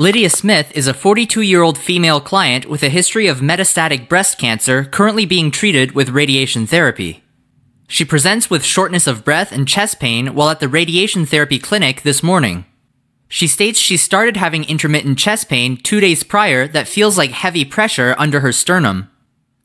Lydia Smith is a 42 year old female client with a history of metastatic breast cancer currently being treated with radiation therapy. She presents with shortness of breath and chest pain while at the radiation therapy clinic this morning. She states she started having intermittent chest pain two days prior that feels like heavy pressure under her sternum.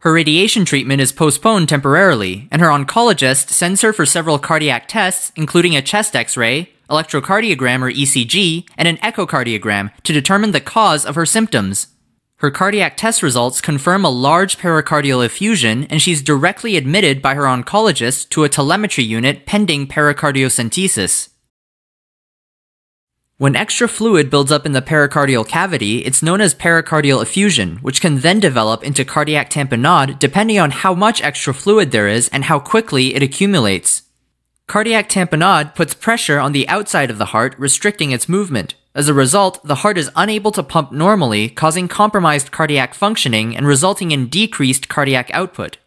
Her radiation treatment is postponed temporarily, and her oncologist sends her for several cardiac tests, including a chest x ray, electrocardiogram or ECG, and an echocardiogram to determine the cause of her symptoms. Her cardiac test results confirm a large pericardial effusion, and she's directly admitted by her oncologist to a telemetry unit pending pericardiocentesis. When extra fluid builds up in the pericardial cavity, it's known as pericardial effusion, which can then develop into cardiac tamponade depending on how much extra fluid there is and how quickly it accumulates. Cardiac tamponade puts pressure on the outside of the heart, restricting its movement. As a result, the heart is unable to pump normally, causing compromised cardiac functioning and resulting in decreased cardiac output.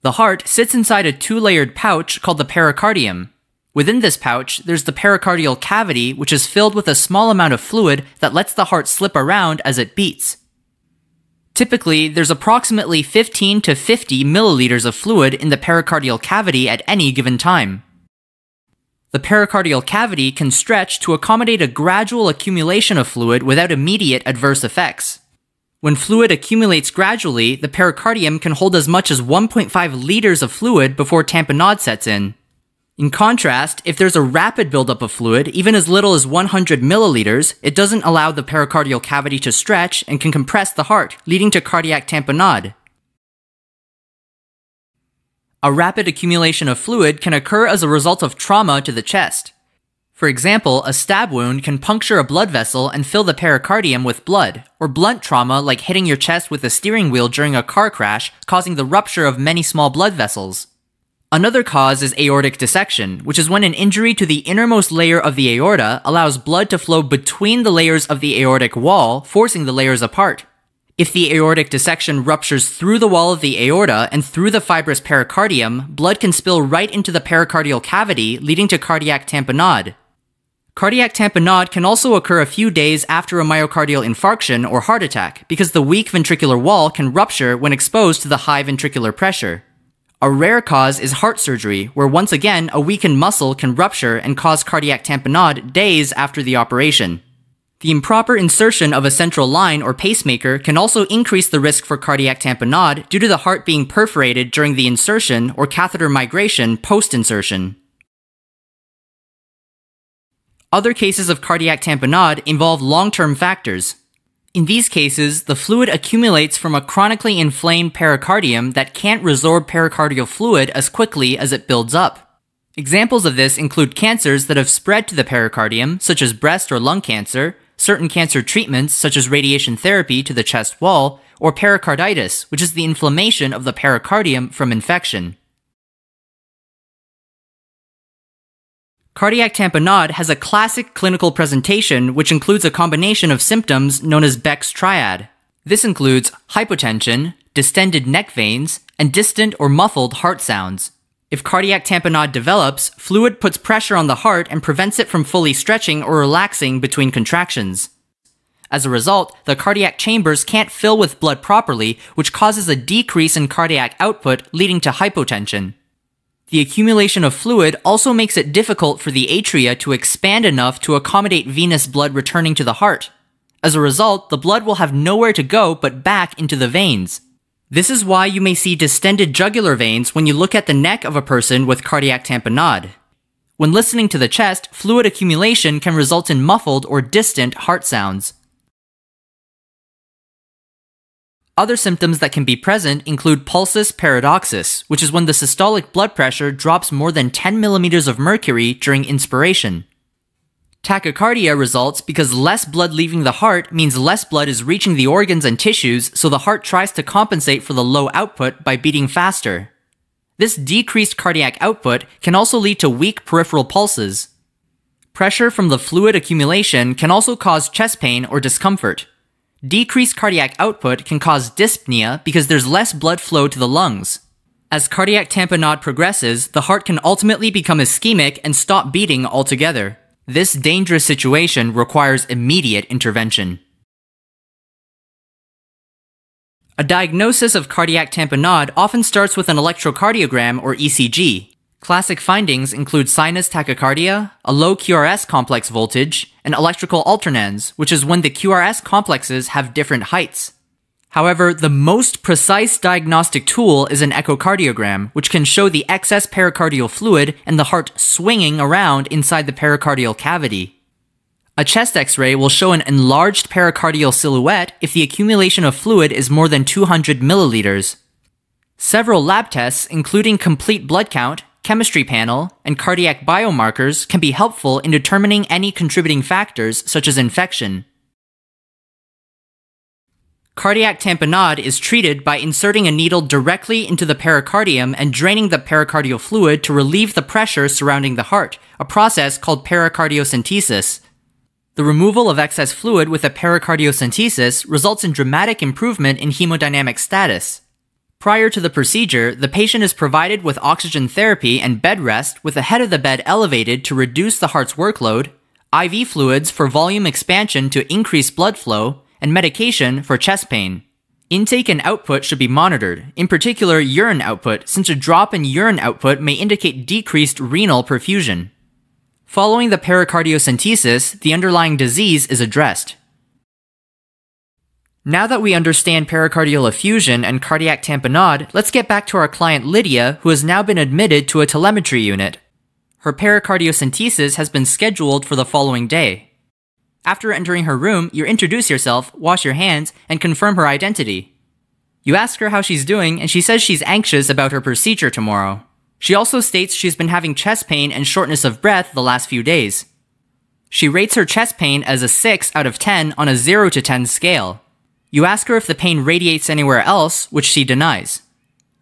The heart sits inside a two layered pouch called the pericardium, Within this pouch, there's the pericardial cavity, which is filled with a small amount of fluid that lets the heart slip around as it beats. Typically, there's approximately 15 to 50 milliliters of fluid in the pericardial cavity at any given time. The pericardial cavity can stretch to accommodate a gradual accumulation of fluid without immediate adverse effects. When fluid accumulates gradually, the pericardium can hold as much as 1.5 liters of fluid before tamponade sets in. In contrast, if there's a rapid buildup of fluid, even as little as 100 milliliters, it doesn't allow the pericardial cavity to stretch and can compress the heart, leading to cardiac tamponade. A rapid accumulation of fluid can occur as a result of trauma to the chest. For example, a stab wound can puncture a blood vessel and fill the pericardium with blood, or blunt trauma like hitting your chest with a steering wheel during a car crash, causing the rupture of many small blood vessels. Another cause is aortic dissection, which is when an injury to the innermost layer of the aorta allows blood to flow between the layers of the aortic wall, forcing the layers apart. If the aortic dissection ruptures through the wall of the aorta and through the fibrous pericardium, blood can spill right into the pericardial cavity, leading to cardiac tamponade. Cardiac tamponade can also occur a few days after a myocardial infarction or heart attack because the weak ventricular wall can rupture when exposed to the high ventricular pressure. A rare cause is heart surgery, where once again a weakened muscle can rupture and cause cardiac tamponade days after the operation. The improper insertion of a central line or pacemaker can also increase the risk for cardiac tamponade due to the heart being perforated during the insertion or catheter migration post insertion. Other cases of cardiac tamponade involve long term factors, in these cases, the fluid accumulates from a chronically inflamed pericardium that can't resorb pericardial fluid as quickly as it builds up. Examples of this include cancers that have spread to the pericardium, such as breast or lung cancer, certain cancer treatments, such as radiation therapy to the chest wall, or pericarditis, which is the inflammation of the pericardium from infection. Cardiac tamponade has a classic clinical presentation which includes a combination of symptoms known as Beck's triad. This includes hypotension, distended neck veins, and distant or muffled heart sounds. If cardiac tamponade develops, fluid puts pressure on the heart and prevents it from fully stretching or relaxing between contractions. As a result, the cardiac chambers can't fill with blood properly, which causes a decrease in cardiac output, leading to hypotension. The accumulation of fluid also makes it difficult for the atria to expand enough to accommodate venous blood returning to the heart. As a result, the blood will have nowhere to go but back into the veins. This is why you may see distended jugular veins when you look at the neck of a person with cardiac tamponade. When listening to the chest, fluid accumulation can result in muffled or distant heart sounds. Other symptoms that can be present include pulsus paradoxus, which is when the systolic blood pressure drops more than 10 millimeters of mercury during inspiration. Tachycardia results because less blood leaving the heart means less blood is reaching the organs and tissues, so the heart tries to compensate for the low output by beating faster. This decreased cardiac output can also lead to weak peripheral pulses. Pressure from the fluid accumulation can also cause chest pain or discomfort. Decreased cardiac output can cause dyspnea because there's less blood flow to the lungs. As cardiac tamponade progresses, the heart can ultimately become ischemic and stop beating altogether. This dangerous situation requires immediate intervention. A diagnosis of cardiac tamponade often starts with an electrocardiogram or ECG. Classic findings include sinus tachycardia, a low QRS complex voltage, and electrical alternans, which is when the QRS complexes have different heights. However, the most precise diagnostic tool is an echocardiogram, which can show the excess pericardial fluid and the heart swinging around inside the pericardial cavity. A chest x ray will show an enlarged pericardial silhouette if the accumulation of fluid is more than 200 milliliters. Several lab tests, including complete blood count, chemistry panel, and cardiac biomarkers, can be helpful in determining any contributing factors such as infection. Cardiac tamponade is treated by inserting a needle directly into the pericardium and draining the pericardial fluid to relieve the pressure surrounding the heart, a process called pericardiocentesis. The removal of excess fluid with a pericardiocentesis results in dramatic improvement in hemodynamic status. Prior to the procedure, the patient is provided with oxygen therapy and bed rest with the head of the bed elevated to reduce the heart's workload, IV fluids for volume expansion to increase blood flow, and medication for chest pain. Intake and output should be monitored, in particular urine output, since a drop in urine output may indicate decreased renal perfusion. Following the pericardiocentesis, the underlying disease is addressed. Now that we understand pericardial effusion and cardiac tamponade, let's get back to our client Lydia, who has now been admitted to a telemetry unit. Her pericardiocentesis has been scheduled for the following day. After entering her room, you introduce yourself, wash your hands, and confirm her identity. You ask her how she's doing, and she says she's anxious about her procedure tomorrow. She also states she's been having chest pain and shortness of breath the last few days. She rates her chest pain as a 6 out of 10 on a 0 to 10 scale. You ask her if the pain radiates anywhere else, which she denies.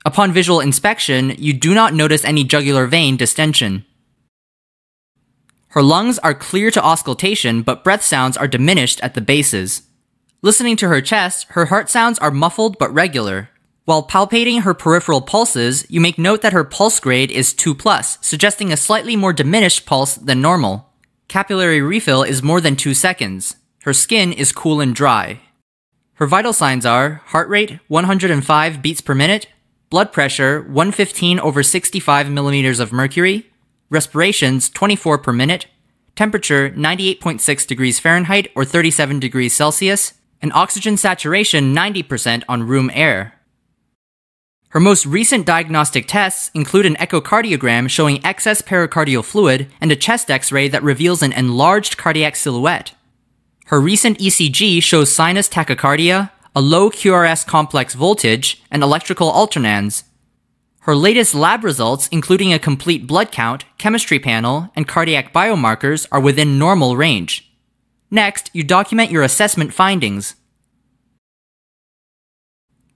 Upon visual inspection, you do not notice any jugular vein distension. Her lungs are clear to auscultation, but breath sounds are diminished at the bases. Listening to her chest, her heart sounds are muffled but regular, while palpating her peripheral pulses, you make note that her pulse grade is 2 plus, suggesting a slightly more diminished pulse than normal. Capillary refill is more than 2 seconds. Her skin is cool and dry. Her vital signs are heart rate 105 beats per minute, blood pressure 115 over 65 millimeters of mercury, respirations 24 per minute, temperature 98.6 degrees Fahrenheit or 37 degrees Celsius, and oxygen saturation 90% on room air. Her most recent diagnostic tests include an echocardiogram showing excess pericardial fluid and a chest x ray that reveals an enlarged cardiac silhouette. Her recent ECG shows sinus tachycardia, a low QRS complex voltage, and electrical alternans. Her latest lab results, including a complete blood count, chemistry panel, and cardiac biomarkers, are within normal range. Next, you document your assessment findings.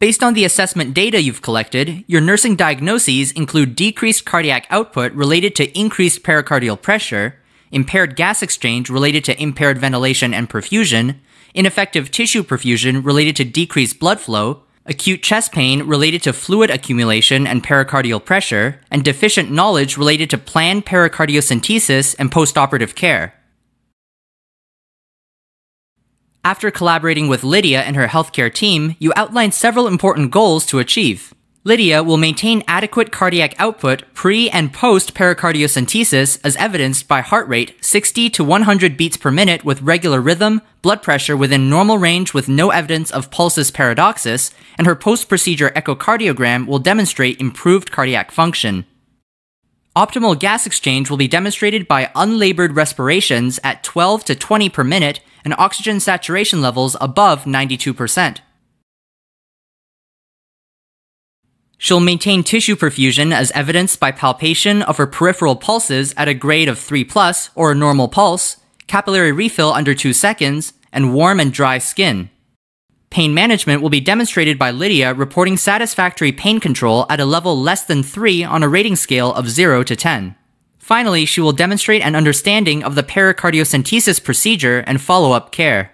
Based on the assessment data you've collected, your nursing diagnoses include decreased cardiac output related to increased pericardial pressure, impaired gas exchange related to impaired ventilation and perfusion, ineffective tissue perfusion related to decreased blood flow, acute chest pain related to fluid accumulation and pericardial pressure, and deficient knowledge related to planned pericardiocentesis and postoperative care. After collaborating with Lydia and her healthcare team, you outlined several important goals to achieve. Lydia will maintain adequate cardiac output pre and post pericardiocentesis as evidenced by heart rate 60 to 100 beats per minute with regular rhythm, blood pressure within normal range with no evidence of pulsus paradoxus, and her post procedure echocardiogram will demonstrate improved cardiac function. Optimal gas exchange will be demonstrated by unlabored respirations at 12 to 20 per minute and oxygen saturation levels above 92%. She'll maintain tissue perfusion as evidenced by palpation of her peripheral pulses at a grade of 3 plus or a normal pulse, capillary refill under 2 seconds, and warm and dry skin. Pain management will be demonstrated by Lydia reporting satisfactory pain control at a level less than 3 on a rating scale of 0 to 10. Finally, she will demonstrate an understanding of the pericardiocentesis procedure and follow-up care.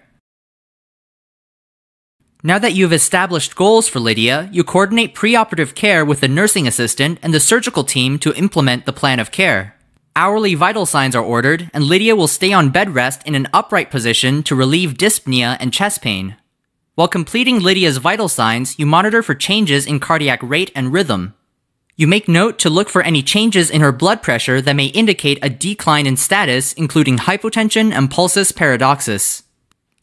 Now that you've established goals for Lydia, you coordinate preoperative care with the nursing assistant and the surgical team to implement the plan of care. Hourly vital signs are ordered, and Lydia will stay on bed rest in an upright position to relieve dyspnea and chest pain. While completing Lydia's vital signs, you monitor for changes in cardiac rate and rhythm. You make note to look for any changes in her blood pressure that may indicate a decline in status, including hypotension and pulsus paradoxus.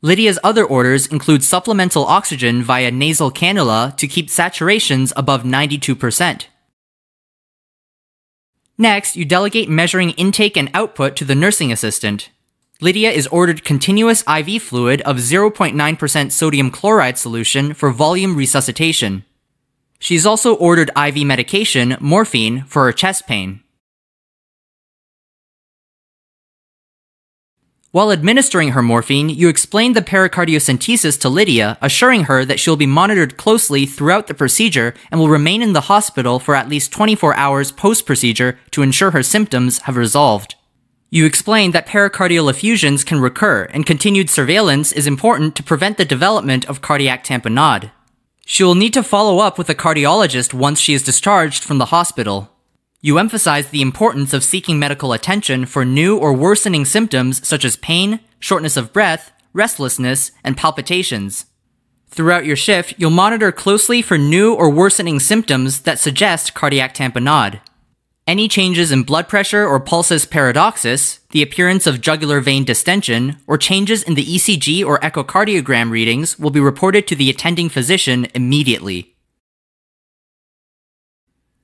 Lydia's other orders include supplemental oxygen via nasal cannula to keep saturations above 92%. Next, you delegate measuring intake and output to the nursing assistant. Lydia is ordered continuous IV fluid of 0.9% sodium chloride solution for volume resuscitation. She's also ordered IV medication, morphine, for her chest pain. While administering her morphine, you explain the pericardiocentesis to Lydia, assuring her that she'll be monitored closely throughout the procedure and will remain in the hospital for at least 24 hours post procedure to ensure her symptoms have resolved. You explain that pericardial effusions can recur and continued surveillance is important to prevent the development of cardiac tamponade. She will need to follow up with a cardiologist once she is discharged from the hospital. You emphasize the importance of seeking medical attention for new or worsening symptoms such as pain, shortness of breath, restlessness, and palpitations. Throughout your shift, you'll monitor closely for new or worsening symptoms that suggest cardiac tamponade. Any changes in blood pressure or pulsus paradoxus, the appearance of jugular vein distension, or changes in the ECG or echocardiogram readings will be reported to the attending physician immediately.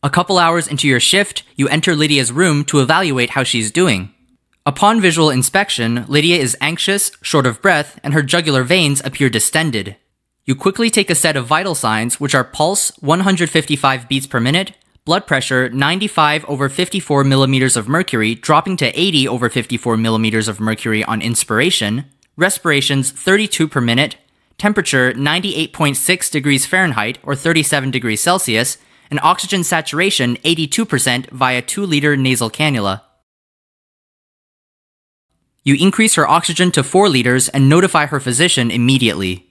A couple hours into your shift, you enter Lydia's room to evaluate how she's doing. Upon visual inspection, Lydia is anxious, short of breath, and her jugular veins appear distended. You quickly take a set of vital signs, which are pulse 155 beats per minute, blood pressure 95 over 54 millimeters of mercury, dropping to 80 over 54 millimeters of mercury on inspiration, respirations 32 per minute, temperature 98.6 degrees Fahrenheit or 37 degrees Celsius, and oxygen saturation 82% via 2 liter nasal cannula. You increase her oxygen to 4 liters and notify her physician immediately.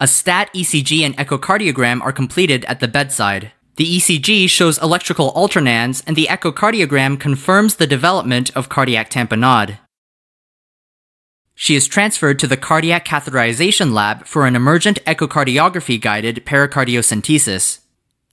A STAT ECG and echocardiogram are completed at the bedside. The ECG shows electrical alternans, and the echocardiogram confirms the development of cardiac tamponade. She is transferred to the cardiac catheterization lab for an emergent echocardiography guided pericardiocentesis.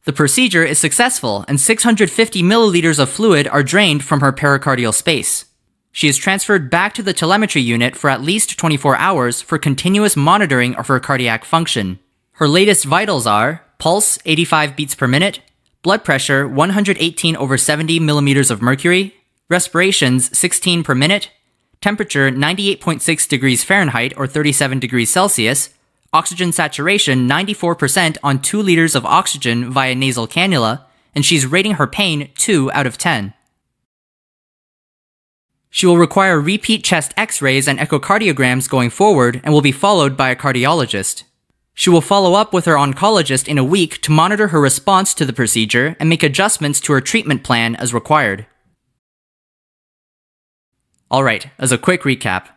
The procedure is successful, and 650 milliliters of fluid are drained from her pericardial space. She is transferred back to the telemetry unit for at least 24 hours for continuous monitoring of her cardiac function. Her latest vitals are pulse 85 beats per minute, blood pressure 118 over 70 millimeters of mercury, respirations 16 per minute, temperature 98.6 degrees Fahrenheit or 37 degrees Celsius, oxygen saturation 94% on 2 liters of oxygen via nasal cannula, and she's rating her pain 2 out of 10. She will require repeat chest x rays and echocardiograms going forward and will be followed by a cardiologist. She will follow up with her oncologist in a week to monitor her response to the procedure and make adjustments to her treatment plan as required. Alright, as a quick recap.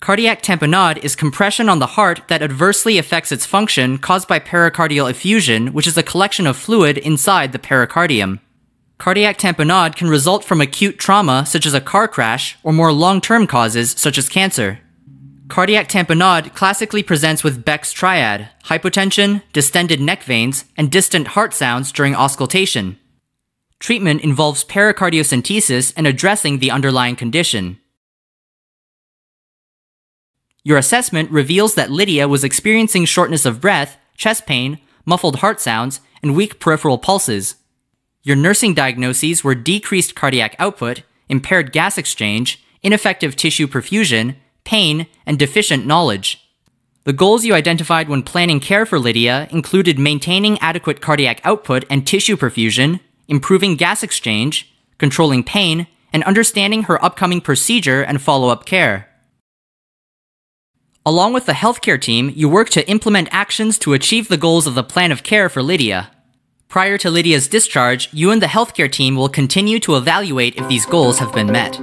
Cardiac tamponade is compression on the heart that adversely affects its function caused by pericardial effusion, which is a collection of fluid inside the pericardium. Cardiac tamponade can result from acute trauma, such as a car crash, or more long term causes, such as cancer. Cardiac tamponade classically presents with Beck's triad hypotension, distended neck veins, and distant heart sounds during auscultation. Treatment involves pericardiocentesis and addressing the underlying condition. Your assessment reveals that Lydia was experiencing shortness of breath, chest pain, muffled heart sounds, and weak peripheral pulses. Your nursing diagnoses were decreased cardiac output, impaired gas exchange, ineffective tissue perfusion, pain, and deficient knowledge. The goals you identified when planning care for Lydia included maintaining adequate cardiac output and tissue perfusion, improving gas exchange, controlling pain, and understanding her upcoming procedure and follow up care. Along with the healthcare team, you work to implement actions to achieve the goals of the plan of care for Lydia. Prior to Lydia's discharge, you and the healthcare team will continue to evaluate if these goals have been met.